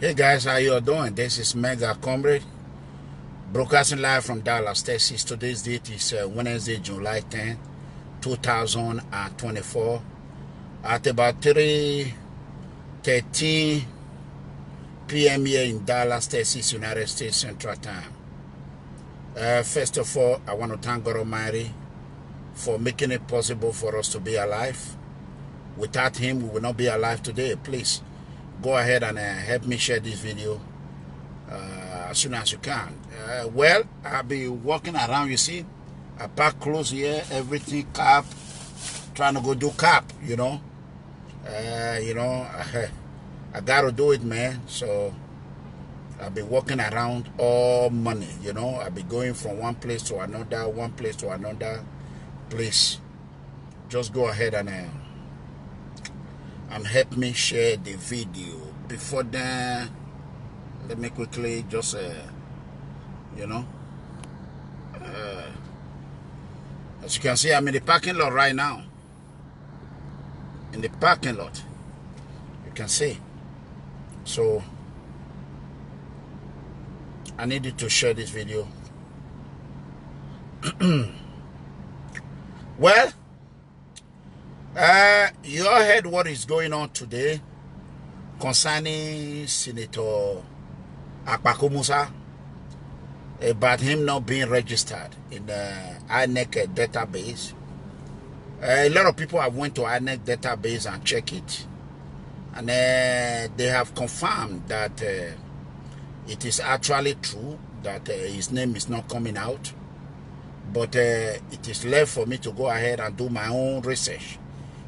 Hey guys, how you all doing? This is Mega Comrade, broadcasting live from Dallas, Texas. Today's date is uh, Wednesday, July 10, 2024. At about 3:13 p.m. here in Dallas, Texas, United States Central Time. Uh, first of all, I want to thank God Almighty for making it possible for us to be alive. Without Him, we will not be alive today. Please go ahead and uh, help me share this video uh, as soon as you can. Uh, well, I'll be walking around, you see. I park close here, everything cap, trying to go do cap, you know. You know, I gotta do it, man. So I'll be walking around all money, you know. I'll be going from one place to another, one place to another place. Just go ahead and uh, and help me share the video. Before then, let me quickly just, uh, you know, uh, as you can see, I'm in the parking lot right now. In the parking lot, you can see. So, I needed to share this video. well, uh, you all heard what is going on today concerning Senator Akpakumusa about him not being registered in the INEC database. Uh, a lot of people have went to INEC database and check it, and uh, they have confirmed that uh, it is actually true that uh, his name is not coming out. But uh, it is left for me to go ahead and do my own research.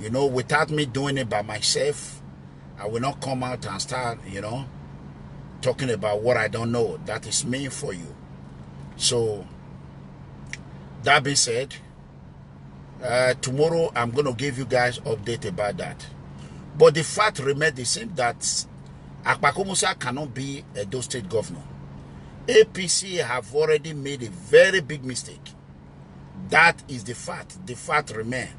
You know, without me doing it by myself, I will not come out and start, you know, talking about what I don't know. That is me for you. So, that being said, uh, tomorrow I'm going to give you guys update about that. But the fact remains the same that Akpako Musa cannot be a State governor. APC have already made a very big mistake. That is the fact. The fact remains.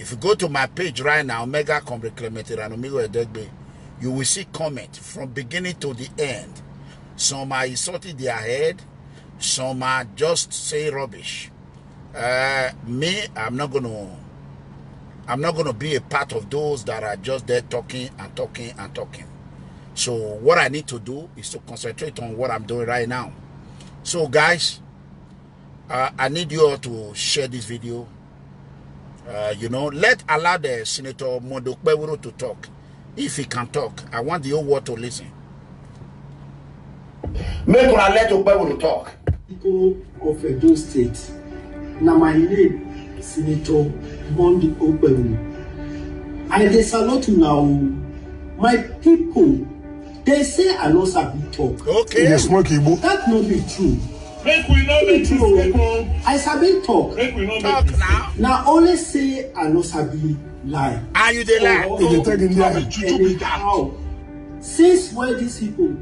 If you go to my page right now, Mega Comrade Clement Eranomigho Edegbe, you will see comment from beginning to the end. Some are insulting their head. Some are just say rubbish. Uh, me, I'm not gonna I'm not gonna be a part of those that are just there talking and talking and talking. So what I need to do is to concentrate on what I'm doing right now. So guys, uh, I need you all to share this video. Uh, you know, let allow the Senator Mondokbewuro to talk. If he can talk, I want the whole world to listen. Make una let Okpewuro talk. People of Edo State, na my name Senator Mondi Okpewuro. I dey salute una o. My people, they say I no sabi talk. Okay. Igbo. That no be true. Make we no make mistake o. I sabi talk. Make we no make Talk mistake. now. Na only say I no sabi lie. Are you the lie? You dey take India. Abi juju be that. Anyhow, since when these people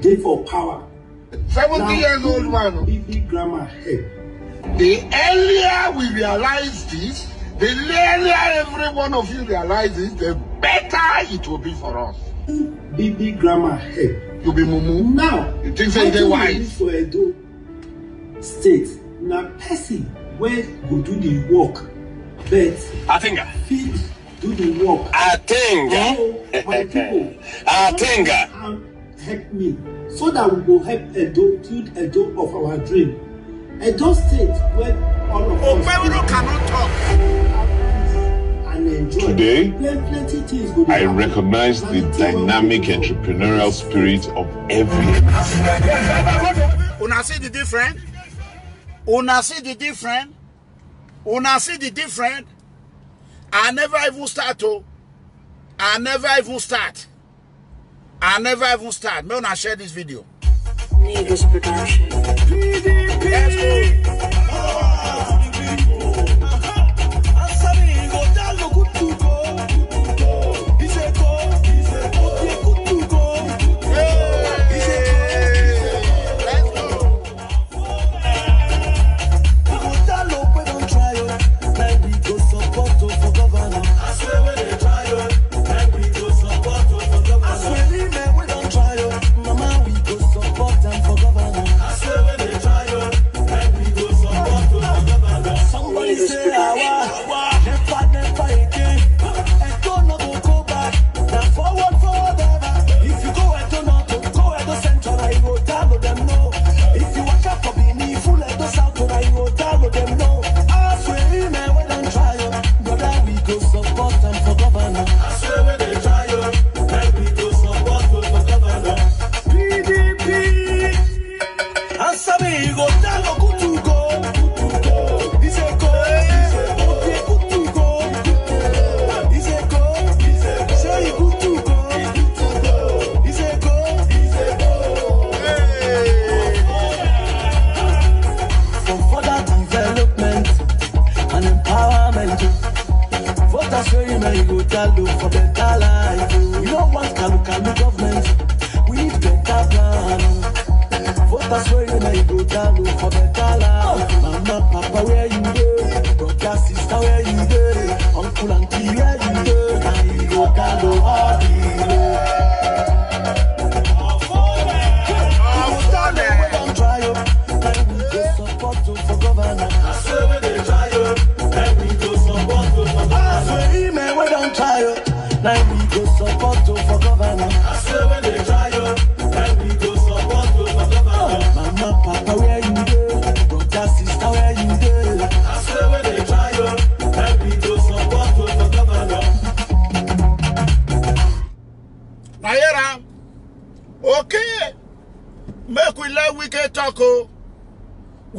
dey for power, Seventy years old man. big big grammar help. The earlier we realize this, the earlier every one of you realize this, the better it will be for us. Big big grammar help. You be mumu. Now, You think say you dey wise? State na person wey go do the work but Atinga. fit do the work. Atinga. So my people, Atinga. come help me so that we go help Edo build Edo of our dream. Edo State where all of us Okpewuro cannot talk. and enjoy. Today, Plen- plenty things go dey I happen. recognize the dynamic entrepreneurial spirit of every Una see the difference? Una see the difference? Una see the difference? I never even start to. I never even start. I never even start. May una share this video. Niggas production. Let's go.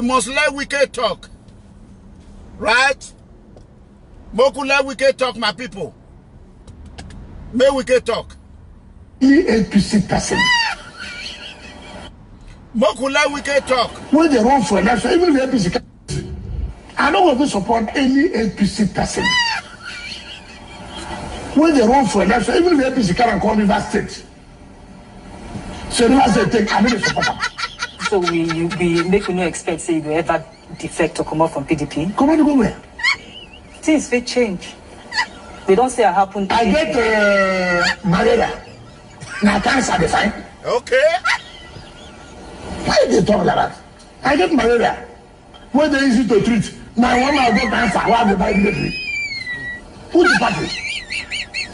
We must let wicked talk. Right? We let wicked talk, my people. Make wicked talk. Any APC person we let wicked talk. when they run for election, even the APC I don't want to support any APC person. When they run for election, even the APC can call River State. So River State take, I don't support them. So we you, we make we no expect say you go ever defect or come out from PDP. Come on, go where? Things fit change. They don't say it happen. I get uh, malaria. Now cancer they find. Okay? Why they talk like that? I get malaria. When they easy to treat. Now one man got cancer, why they buy immediately? Who the party?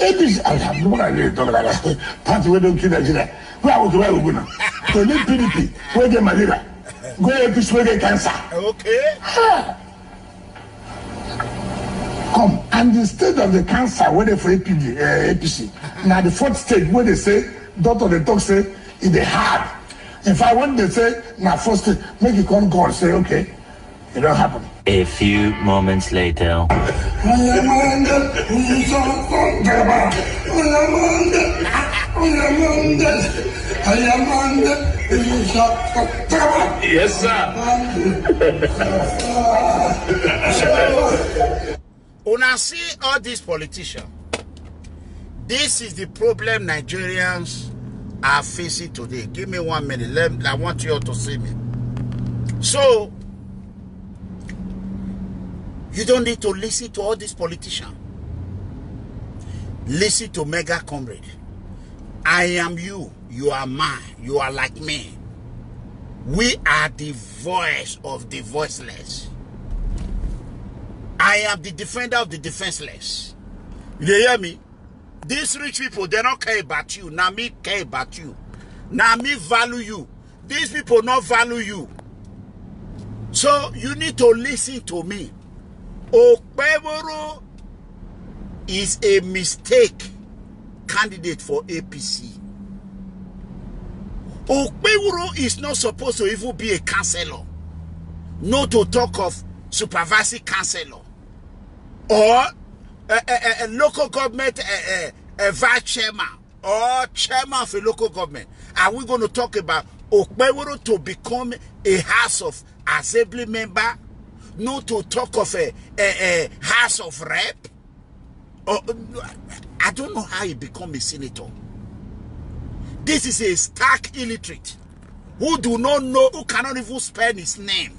APC, I have no idea talk like that. Party where don't kill Nigeria. Where I go, where we go now? To leave PDP, where get malaria. Go APC, where get cancer. Okay? Come, and the state of the cancer, where they for APD, uh, APC. Now the fourth stage, where they say, doctor they talk say, it dey hard. In fact, when they say, now first stage, make it come God, say, okay, it don't happen. A few moments later. Yes, sir. Una see all these politicians. This is the problem Nigerians are facing today. Give me one minute. Let, I want you all to see me. So, you don't need to listen to all these politicians. Listen to Mega Comrade. I am you. You are mine. You are like me. We are the voice of the voiceless. I am the defender of the defenseless. You hear me? These rich people, they don't care about you. Now me care about you. Now me value you. These people not value you. So you need to listen to me. Okpebholo is a mistake candidate for APC. Okpebholo is not supposed to even be a councillor. Not to talk of supervisory councillor or a, a, a local government a, a, vice chairman or chairman of a local government. Are we going to talk about Okpebholo to become a House of Assembly member? Not to talk of a, a House of Rep? Or, I don't know how he become a senator. This is a stark illiterate who do not know, who cannot even spell his name.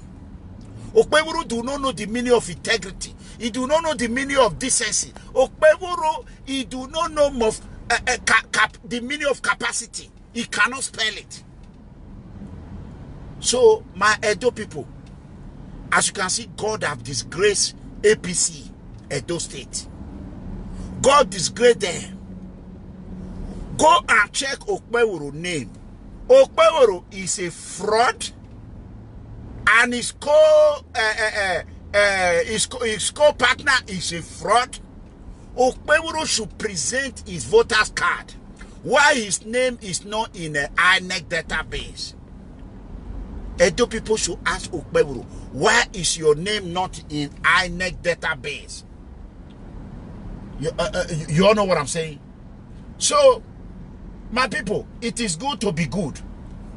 Okpebholo do not know the meaning of integrity. He do not know the meaning of decency. Okpebholo, he do not know of, uh, uh, ca- cap, the meaning of capacity. He cannot spell it. So, my Edo people, as you can see, God have disgraced APC, Edo State. God disgraced them. Go and check Okpebholo name. Okpebholo is a fraud and his co uh, uh, uh, his, co- his co-partner is a fraud. Okpebholo should present his voters card. Why his name is not in the INEC database? Edo people should ask Okpebholo, why is your name not in INEC database? You, uh, uh, you- all know what I'm saying? So, my people, it is good to be good.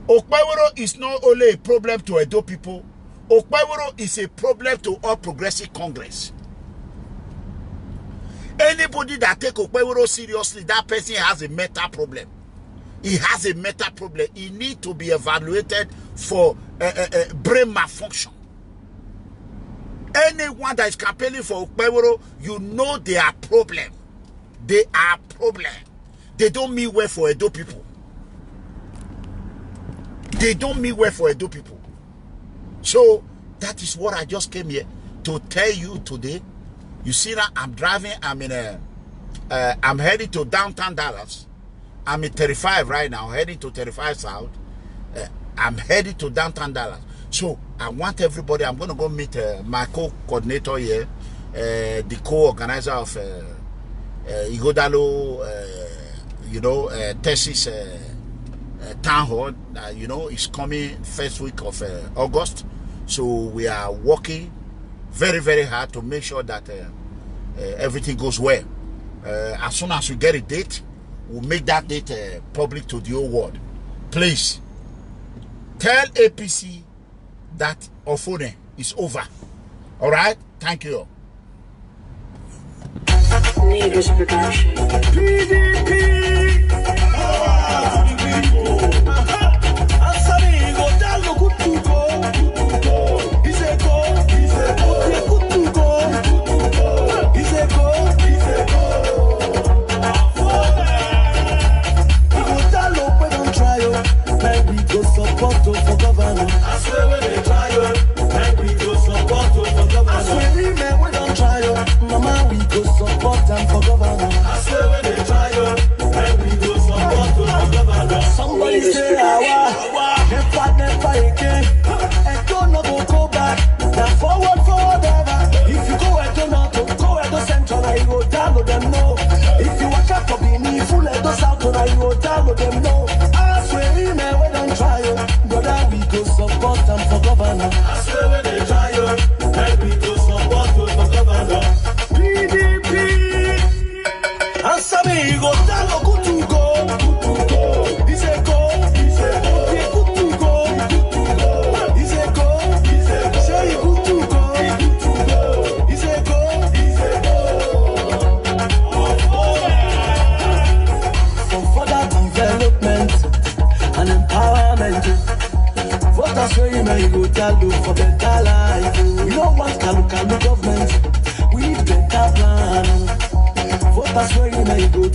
Okpebholo is not only a problem to Edo people, Okpebholo is a problem to all progressive Congress. Anybody that take Okpebholo seriously, that person has a mental problem. He has a mental problem. He need to be evaluated for uh, uh, uh, brain malfunction. Anyone that is campaigning for Okpebholo, you know they are problem. They are problem. They don't mean well for Edo people. They don't mean well for Edo people. So that is what I just came here to tell you today. You see now I'm driving. I'm in a. Uh, I'm heading to downtown Dallas. I'm in 35 right now, heading to 35 South. Uh, I'm heading to downtown Dallas. So I want everybody. I'm going to go meet uh, my co-coordinator here, uh, the co-organizer of uh, uh, Ighodalo, uh, you know, uh, Texas uh, town hall. You know, it's coming first week of August. So we are working very, very hard to make sure that everything goes well. As soon as we get a date, we'll make that date public to the whole world. Please tell APC that Ofone is over. All right? Thank you. Neighbors Production. For them no. I swear we men eh, we don't try you, brother we go support them for governor. I swear when they try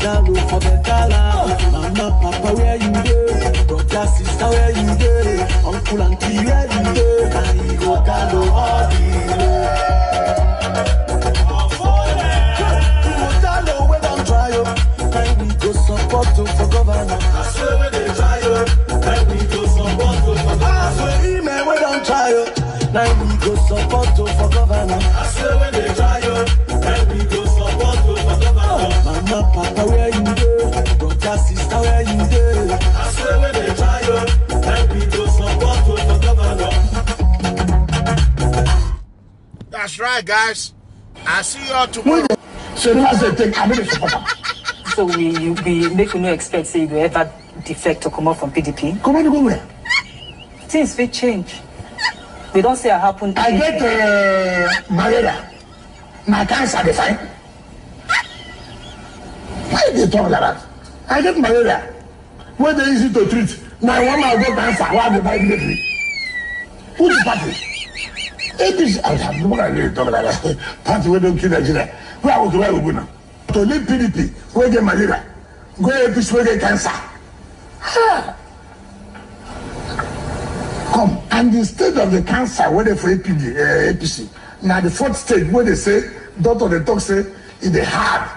go tell you for better life. Mama, papa, where you dey? Brother, sister, where you dey? Uncle, auntie, That's right, guys. I see you all tomorrow. So that's the thing. I know the supporter. So we you we make you no expect say you go ever defect or come out from PDP. Come on, go where? Things will change. We don't say it happen. I get uh, malaria. My cancer dey fine. Why they talk like that? I get malaria. Wey dey easy to treat. Na one man go cancer, why dey buy military? Who the party? APC, I have no idea talk like that. Party wey don kill Nigeria. Where I go to where we go now? To leave PDP wey get malaria, go APC wey get cancer. Ah. come and the stage of the cancer wey dey for apd uh, apc na the fourth stage wey dey say doctor dey talk say e dey hard